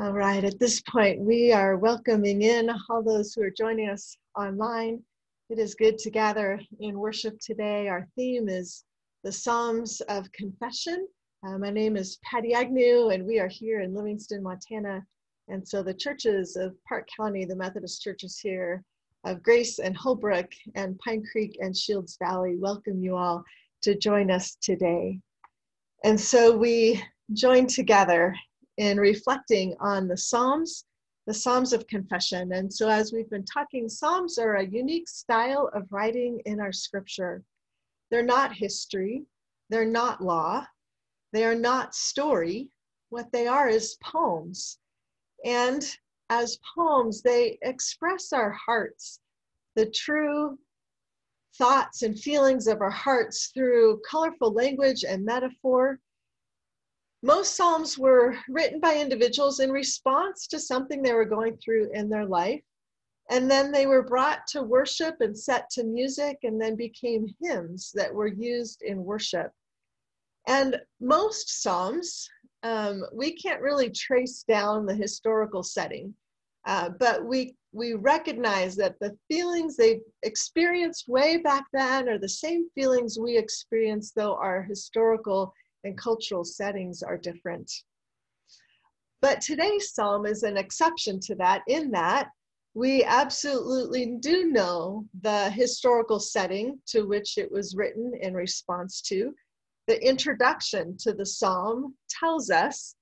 All right, at this point, we are welcoming in all those who are joining us online. It is good to gather in worship today. Our theme is the Psalms of Confession. Uh, my name is Patty Agnew, and we are here in Livingston, Montana. And so the churches of Park County, the Methodist churches here of Grace and Holbrook and Pine Creek and Shields Valley, welcome you all to join us today. And so we join together in reflecting on the Psalms, the Psalms of Confession. And so, as we've been talking, Psalms are a unique style of writing in our scripture. They're not history, they're not law, they are not story. What they are is poems. And as poems, they express our hearts, the true thoughts and feelings of our hearts through colorful language and metaphor most Psalms were written by individuals in response to something they were going through in their life. And then they were brought to worship and set to music and then became hymns that were used in worship. And most Psalms, um, we can't really trace down the historical setting, uh, but we, we recognize that the feelings they experienced way back then are the same feelings we experience, though our historical and cultural settings are different. But today's psalm is an exception to that, in that we absolutely do know the historical setting to which it was written in response to. The introduction to the psalm tells us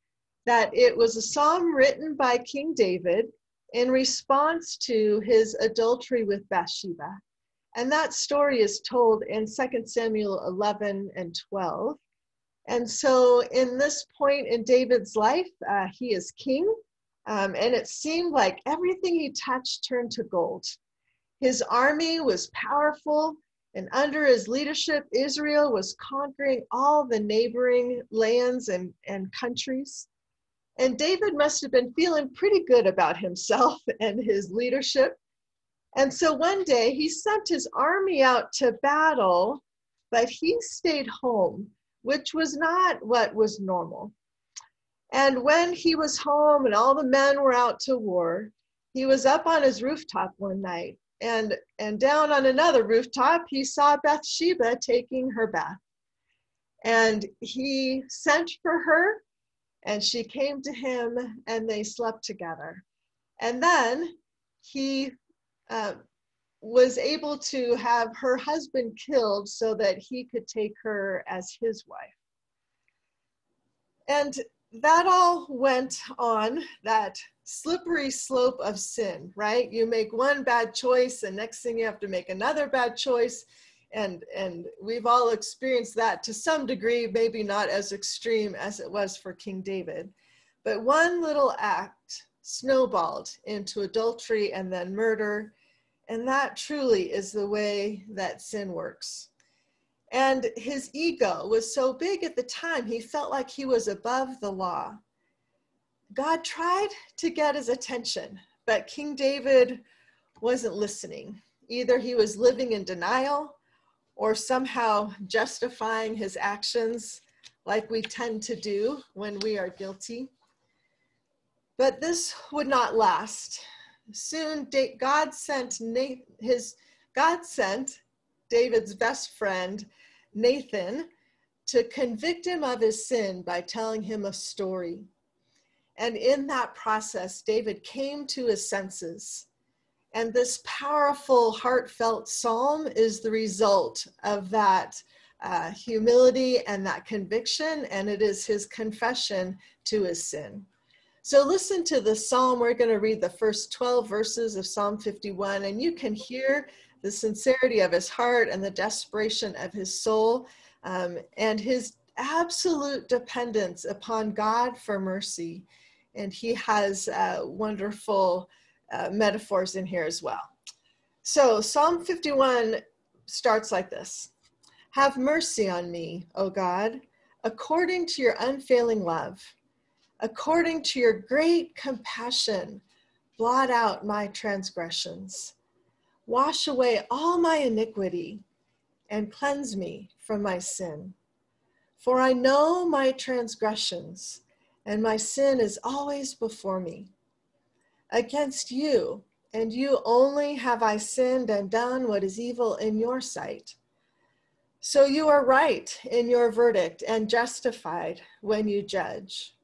that it was a psalm written by King David in response to his adultery with Bathsheba. And that story is told in 2 Samuel 11 and 12. And so, in this point in David's life, uh, he is king, um, and it seemed like everything he touched turned to gold. His army was powerful, and under his leadership, Israel was conquering all the neighboring lands and, and countries. And David must have been feeling pretty good about himself and his leadership. And so one day he sent his army out to battle, but he stayed home which was not what was normal. And when he was home and all the men were out to war, he was up on his rooftop one night and and down on another rooftop he saw Bathsheba taking her bath. And he sent for her and she came to him and they slept together. And then he uh, was able to have her husband killed so that he could take her as his wife. And that all went on that slippery slope of sin, right? You make one bad choice, and next thing you have to make another bad choice. And, and we've all experienced that to some degree, maybe not as extreme as it was for King David. But one little act snowballed into adultery and then murder and that truly is the way that sin works. And his ego was so big at the time, he felt like he was above the law. God tried to get his attention, but King David wasn't listening. Either he was living in denial or somehow justifying his actions like we tend to do when we are guilty. But this would not last soon God sent his God sent David's best friend Nathan to convict him of his sin by telling him a story. And in that process, David came to his senses. And this powerful, heartfelt psalm is the result of that uh, humility and that conviction, and it is his confession to his sin. So listen to the psalm. We're going to read the first 12 verses of Psalm 51, and you can hear the sincerity of his heart and the desperation of his soul um, and his absolute dependence upon God for mercy. And he has uh, wonderful uh, metaphors in here as well. So Psalm 51 starts like this Have mercy on me, O God, according to your unfailing love According to your great compassion, blot out my transgressions. Wash away all my iniquity and cleanse me from my sin. For I know my transgressions, and my sin is always before me. Against you, and you only have I sinned and done what is evil in your sight. So you are right in your verdict and justified when you judge.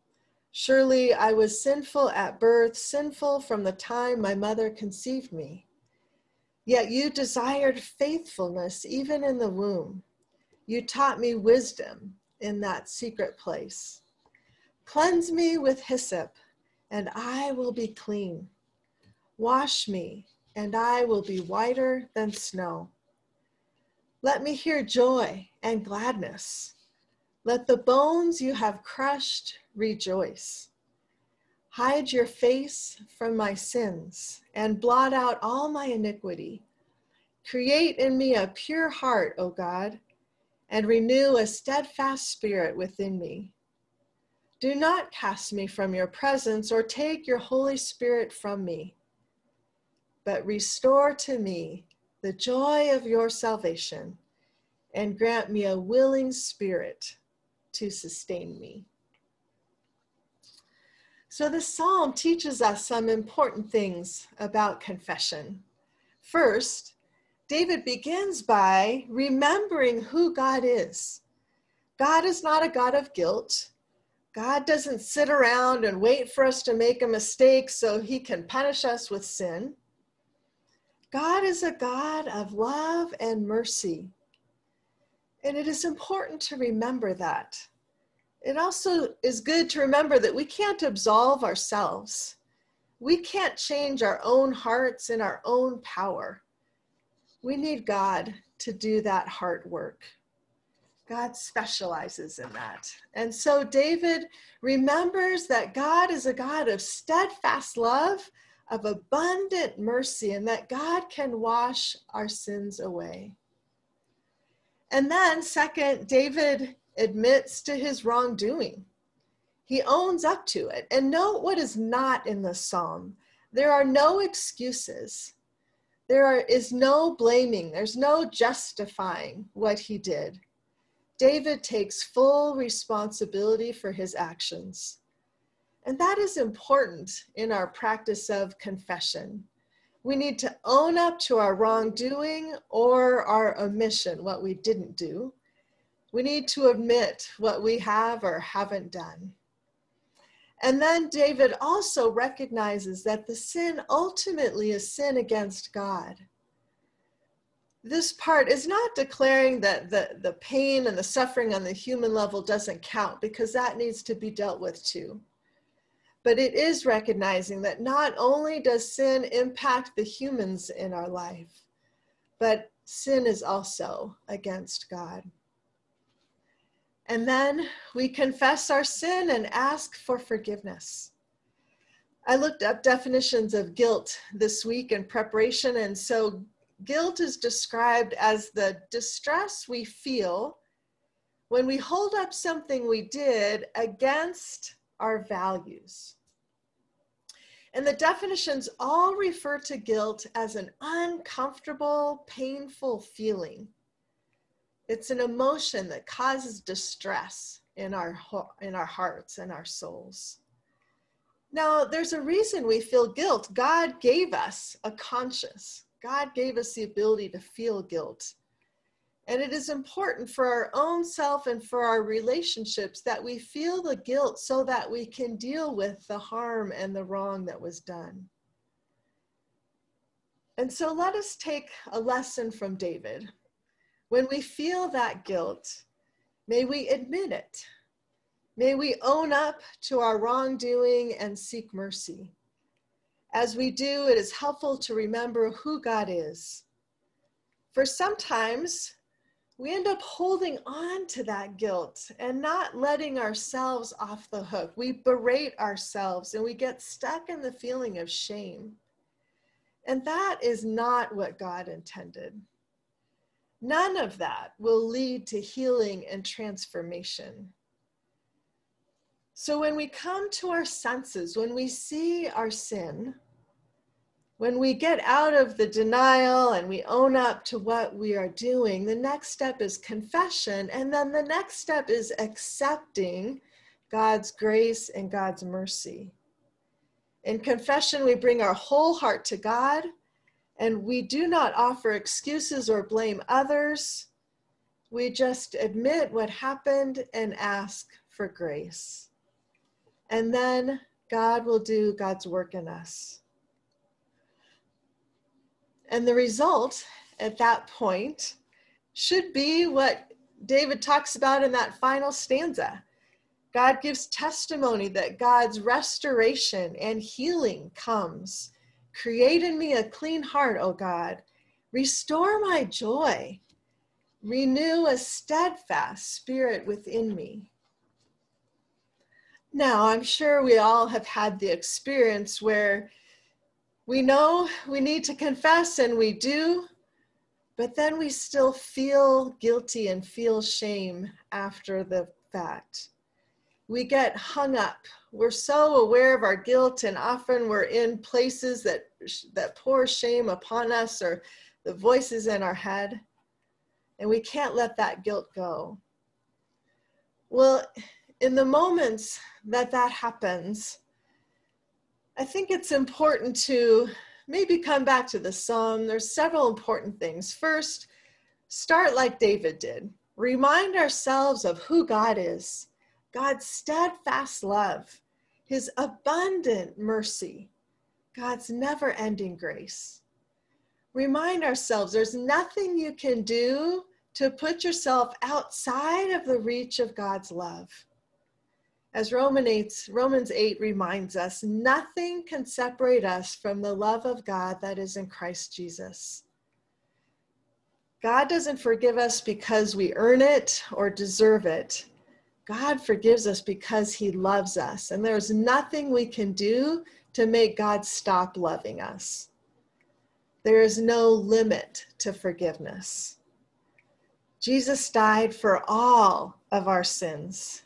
Surely I was sinful at birth, sinful from the time my mother conceived me. Yet you desired faithfulness even in the womb. You taught me wisdom in that secret place. Cleanse me with hyssop, and I will be clean. Wash me, and I will be whiter than snow. Let me hear joy and gladness. Let the bones you have crushed rejoice. Hide your face from my sins and blot out all my iniquity. Create in me a pure heart, O God, and renew a steadfast spirit within me. Do not cast me from your presence or take your Holy Spirit from me, but restore to me the joy of your salvation and grant me a willing spirit to sustain me. So, this psalm teaches us some important things about confession. First, David begins by remembering who God is. God is not a God of guilt. God doesn't sit around and wait for us to make a mistake so he can punish us with sin. God is a God of love and mercy. And it is important to remember that. It also is good to remember that we can't absolve ourselves. We can't change our own hearts in our own power. We need God to do that heart work. God specializes in that. And so David remembers that God is a God of steadfast love, of abundant mercy, and that God can wash our sins away. And then, second, David admits to his wrongdoing. He owns up to it. And note what is not in the psalm. There are no excuses. There are, is no blaming. There's no justifying what he did. David takes full responsibility for his actions. And that is important in our practice of confession. We need to own up to our wrongdoing or our omission, what we didn't do. We need to admit what we have or haven't done. And then David also recognizes that the sin ultimately is sin against God. This part is not declaring that the, the pain and the suffering on the human level doesn't count because that needs to be dealt with too. But it is recognizing that not only does sin impact the humans in our life, but sin is also against God. And then we confess our sin and ask for forgiveness. I looked up definitions of guilt this week in preparation, and so guilt is described as the distress we feel when we hold up something we did against our values. And the definitions all refer to guilt as an uncomfortable, painful feeling it's an emotion that causes distress in our, in our hearts and our souls. Now, there's a reason we feel guilt. God gave us a conscience, God gave us the ability to feel guilt. And it is important for our own self and for our relationships that we feel the guilt so that we can deal with the harm and the wrong that was done. And so let us take a lesson from David when we feel that guilt, may we admit it. May we own up to our wrongdoing and seek mercy. As we do, it is helpful to remember who God is. For sometimes we end up holding on to that guilt and not letting ourselves off the hook. We berate ourselves and we get stuck in the feeling of shame. And that is not what God intended. None of that will lead to healing and transformation. So when we come to our senses, when we see our sin, when we get out of the denial and we own up to what we are doing, the next step is confession. And then the next step is accepting God's grace and God's mercy. In confession, we bring our whole heart to God and we do not offer excuses or blame others. We just admit what happened and ask for grace. And then God will do God's work in us. And the result at that point should be what David talks about in that final stanza. God gives testimony that God's restoration and healing comes. Create in me a clean heart, O God. Restore my joy. Renew a steadfast spirit within me. Now, I'm sure we all have had the experience where we know we need to confess and we do, but then we still feel guilty and feel shame after the fact. We get hung up. We're so aware of our guilt, and often we're in places that, that pour shame upon us or the voices in our head, and we can't let that guilt go. Well, in the moments that that happens, I think it's important to maybe come back to the psalm. There's several important things. First, start like David did. Remind ourselves of who God is God's steadfast love, his abundant mercy, God's never ending grace. Remind ourselves there's nothing you can do to put yourself outside of the reach of God's love. As Romans 8, Romans 8 reminds us, nothing can separate us from the love of God that is in Christ Jesus. God doesn't forgive us because we earn it or deserve it. God forgives us because he loves us, and there's nothing we can do to make God stop loving us. There is no limit to forgiveness. Jesus died for all of our sins.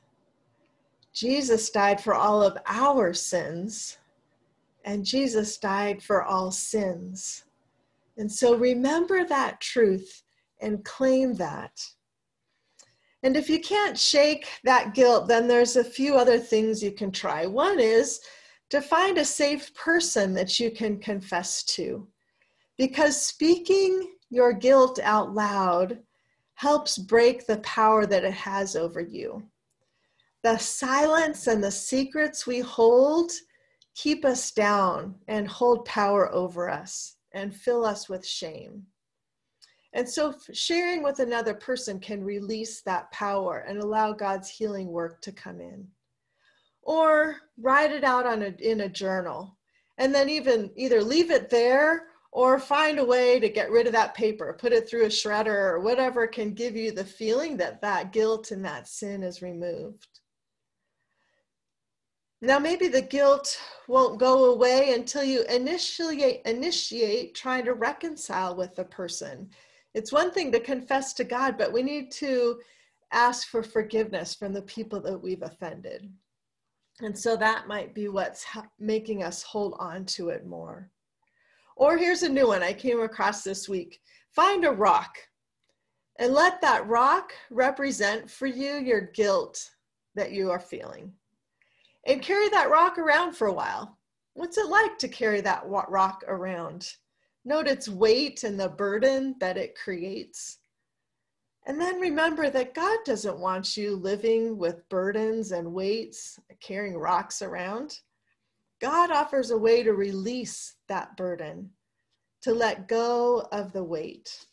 Jesus died for all of our sins, and Jesus died for all sins. And so remember that truth and claim that. And if you can't shake that guilt, then there's a few other things you can try. One is to find a safe person that you can confess to, because speaking your guilt out loud helps break the power that it has over you. The silence and the secrets we hold keep us down and hold power over us and fill us with shame. And so sharing with another person can release that power and allow God's healing work to come in. Or write it out on a, in a journal and then even either leave it there or find a way to get rid of that paper, put it through a shredder or whatever can give you the feeling that that guilt and that sin is removed. Now, maybe the guilt won't go away until you initiate, initiate trying to reconcile with the person. It's one thing to confess to God, but we need to ask for forgiveness from the people that we've offended. And so that might be what's making us hold on to it more. Or here's a new one I came across this week find a rock and let that rock represent for you your guilt that you are feeling and carry that rock around for a while. What's it like to carry that rock around? Note its weight and the burden that it creates. And then remember that God doesn't want you living with burdens and weights, carrying rocks around. God offers a way to release that burden, to let go of the weight.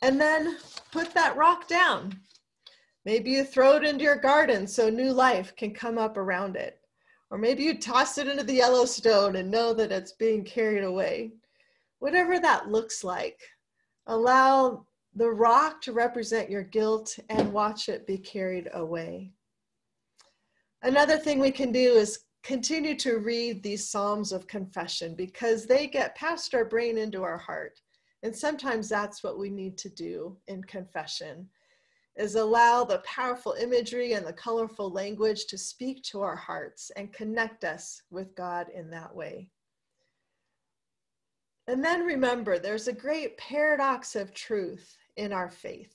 And then put that rock down Maybe you throw it into your garden so new life can come up around it. Or maybe you toss it into the Yellowstone and know that it's being carried away. Whatever that looks like, allow the rock to represent your guilt and watch it be carried away. Another thing we can do is continue to read these Psalms of confession because they get past our brain into our heart. And sometimes that's what we need to do in confession is allow the powerful imagery and the colorful language to speak to our hearts and connect us with God in that way. And then remember, there's a great paradox of truth in our faith.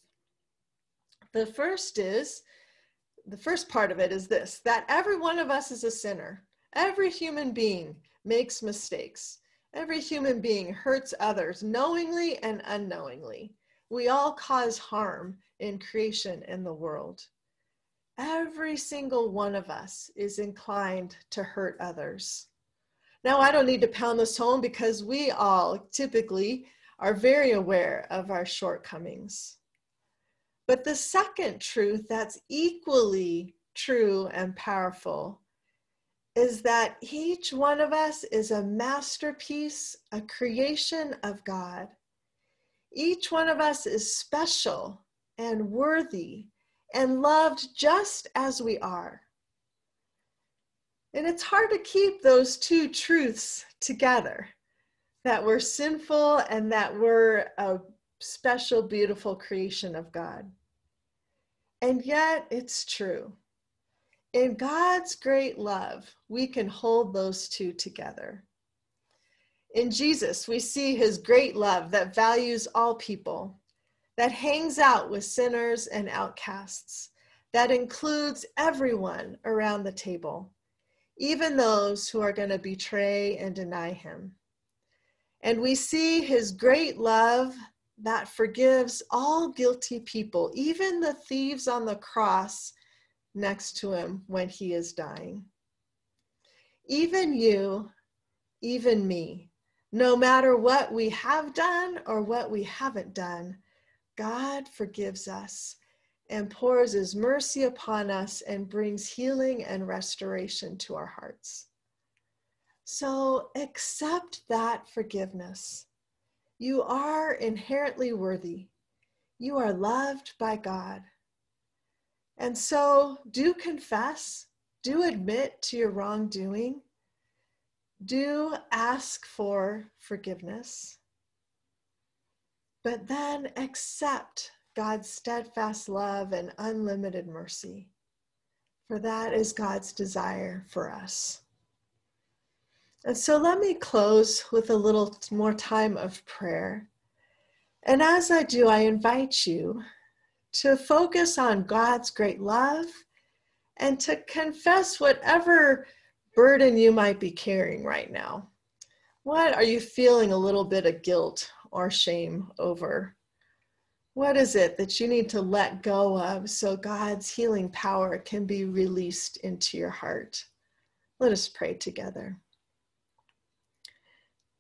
The first is the first part of it is this that every one of us is a sinner. Every human being makes mistakes. Every human being hurts others knowingly and unknowingly. We all cause harm in creation and the world. Every single one of us is inclined to hurt others. Now, I don't need to pound this home because we all typically are very aware of our shortcomings. But the second truth that's equally true and powerful is that each one of us is a masterpiece, a creation of God. Each one of us is special and worthy and loved just as we are. And it's hard to keep those two truths together that we're sinful and that we're a special, beautiful creation of God. And yet it's true. In God's great love, we can hold those two together. In Jesus, we see his great love that values all people, that hangs out with sinners and outcasts, that includes everyone around the table, even those who are going to betray and deny him. And we see his great love that forgives all guilty people, even the thieves on the cross next to him when he is dying. Even you, even me, no matter what we have done or what we haven't done, God forgives us and pours his mercy upon us and brings healing and restoration to our hearts. So accept that forgiveness you are inherently worthy. You are loved by God. And so do confess, do admit to your wrongdoing, do ask for forgiveness, but then accept God's steadfast love and unlimited mercy, for that is God's desire for us. And so let me close with a little more time of prayer. And as I do, I invite you to focus on God's great love and to confess whatever burden you might be carrying right now. What are you feeling a little bit of guilt or shame over? What is it that you need to let go of so God's healing power can be released into your heart? Let us pray together.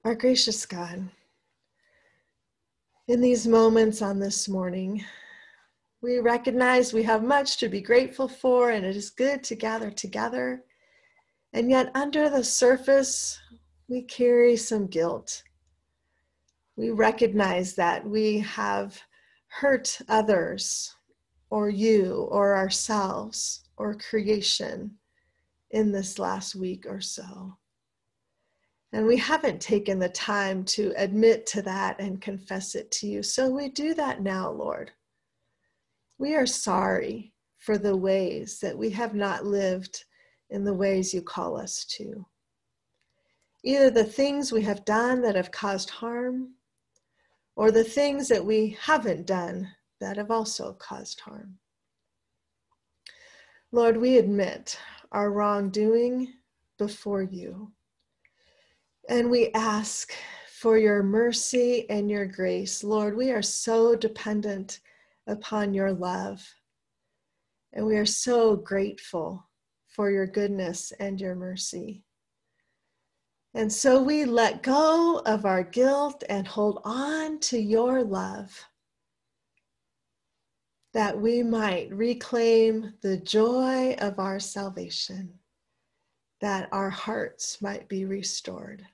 Our gracious God, in these moments on this morning, we recognize we have much to be grateful for, and it is good to gather together. And yet, under the surface, we carry some guilt. We recognize that we have hurt others, or you, or ourselves, or creation in this last week or so. And we haven't taken the time to admit to that and confess it to you. So we do that now, Lord. We are sorry for the ways that we have not lived in the ways you call us to. Either the things we have done that have caused harm, or the things that we haven't done that have also caused harm. Lord, we admit our wrongdoing before you. And we ask for your mercy and your grace. Lord, we are so dependent upon your love. And we are so grateful for your goodness and your mercy. And so we let go of our guilt and hold on to your love that we might reclaim the joy of our salvation, that our hearts might be restored.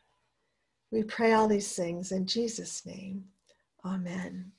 We pray all these things in Jesus' name. Amen.